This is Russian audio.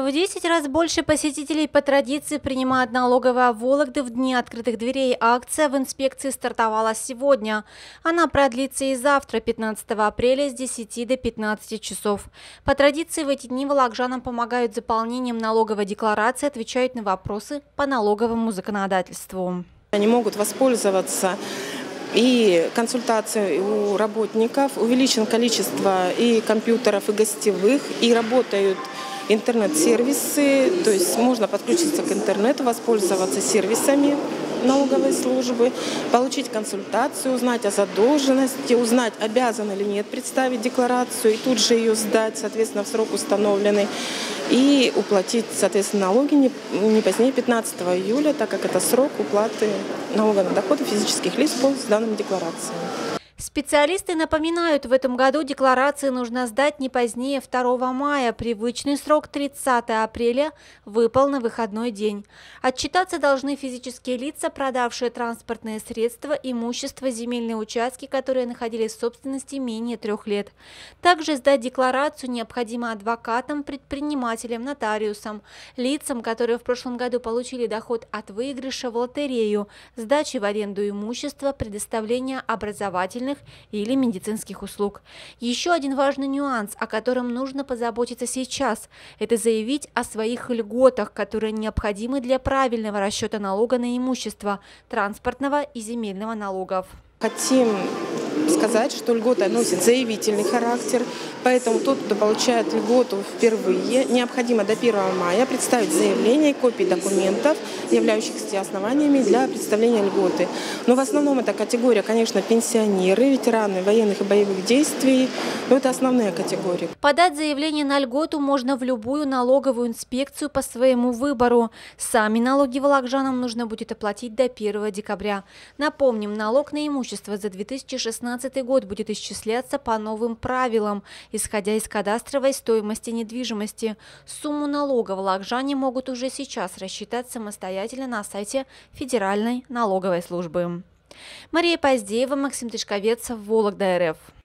В 10 раз больше посетителей по традиции принимают налоговые Вологды в дни открытых дверей. Акция в инспекции стартовала сегодня. Она продлится и завтра, 15 апреля, с 10 до 15 часов. По традиции в эти дни волокжанам помогают заполнением налоговой декларации, отвечают на вопросы по налоговому законодательству. Они могут воспользоваться и консультации у работников, увеличено количество и компьютеров, и гостевых, и работают интернет-сервисы, то есть можно подключиться к интернету, воспользоваться сервисами налоговой службы, получить консультацию, узнать о задолженности, узнать, обязан или нет представить декларацию и тут же ее сдать, соответственно, в срок установленный, и уплатить, соответственно, налоги не, не позднее 15 июля, так как это срок уплаты налога на доходы физических лиц по данным декларациям. Специалисты напоминают, в этом году декларации нужно сдать не позднее 2 мая. Привычный срок 30 апреля выпал на выходной день. Отчитаться должны физические лица, продавшие транспортные средства, имущество, земельные участки, которые находились в собственности менее трех лет. Также сдать декларацию необходимо адвокатам, предпринимателям, нотариусам, лицам, которые в прошлом году получили доход от выигрыша в лотерею, сдачи в аренду имущества, предоставления образовательных социальных или медицинских услуг. Еще один важный нюанс, о котором нужно позаботиться сейчас, это заявить о своих льготах, которые необходимы для правильного расчета налога на имущество, транспортного и земельного налогов. Хотим сказать, что льгота носит заявительный характер, поэтому тот, кто получает льготу впервые, необходимо до 1 мая представить заявление, копии документов, являющихся основаниями для представления льготы. Но в основном эта категория, конечно, пенсионеры, ветераны военных и боевых действий. Но это основная категория. Подать заявление на льготу можно в любую налоговую инспекцию по своему выбору. Сами налоги волокжанам нужно будет оплатить до 1 декабря. Напомним, налог на имущество за 2016 2017 год будет исчисляться по новым правилам, исходя из кадастровой стоимости недвижимости. Сумму налога волокжане могут уже сейчас рассчитать самостоятельно на сайте Федеральной налоговой службы. Мария Поздеева, Максим Тышковец, Вологда РФ.